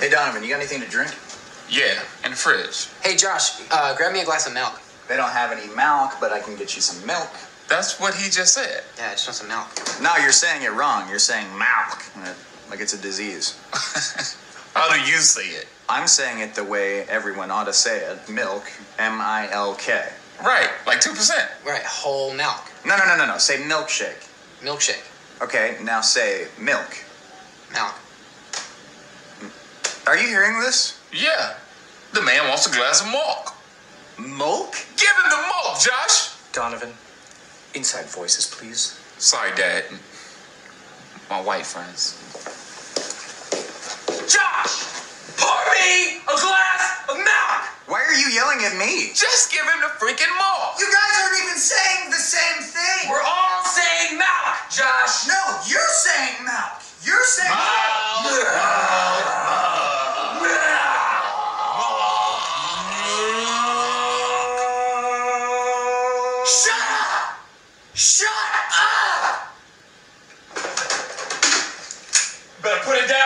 Hey, Donovan, you got anything to drink? Yeah, in the fridge. Hey, Josh, uh, grab me a glass of milk. They don't have any milk, but I can get you some milk. That's what he just said. Yeah, I just want some milk. No, you're saying it wrong. You're saying milk, like it's a disease. How do you say it? I'm saying it the way everyone ought to say it. Milk, M-I-L-K. Right, like 2%. Right, whole milk. No, no, no, no, no. Say milkshake. Milkshake. Okay, now say milk. Milk. Are you hearing this? Yeah. The man wants a glass of milk. Milk? Give him the milk, Josh. Donovan, inside voices, please. Sorry, Dad. My white friends. Josh! Pour me a glass of milk! Why are you yelling at me? Just give him the freaking milk. You guys aren't even saying the same thing. We're all saying milk, Josh! No, you're saying milk. You're saying Shut up! Shut up! Better put it down,